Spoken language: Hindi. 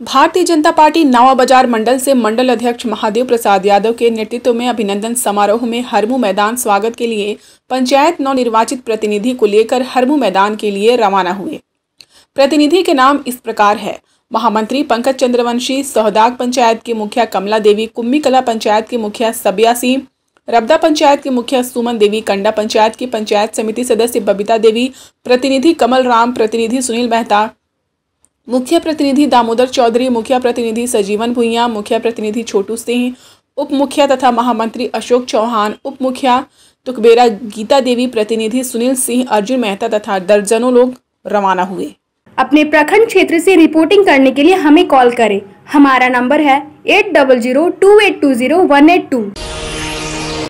भारतीय जनता पार्टी नावा बाज़ार मंडल से मंडल अध्यक्ष महादेव प्रसाद यादव के नेतृत्व में अभिनंदन समारोह में हरमू मैदान स्वागत के लिए पंचायत नवनिर्वाचित प्रतिनिधि को लेकर हरमू मैदान के लिए रवाना हुए। प्रतिनिधि के नाम इस प्रकार है। महामंत्री पंकज चंद्रवंशी, सोहदाग पंचायत की मुखिया कमला देवी, कुम्मी कला पंचायत की मुखिया सबिया सिंह, रबदा पंचायत की मुखिया सुमन देवी, कंडा पंचायत की पंचायत समिति सदस्य बबीता देवी, प्रतिनिधि कमल राम प्रतिनिधि सुनील मेहता मुख्य प्रतिनिधि दामोदर चौधरी, मुखिया प्रतिनिधि सजीवन भुइया, मुखिया प्रतिनिधि छोटू सिंह, उप मुखिया तथा महामंत्री अशोक चौहान, उप मुखिया तुकबेरा गीता देवी, प्रतिनिधि सुनील सिंह, अर्जुन मेहता तथा दर्जनों लोग रवाना हुए। अपने प्रखंड क्षेत्र से रिपोर्टिंग करने के लिए हमें कॉल करें। हमारा नंबर है eight double zero two eight two zero one eight two.